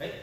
right?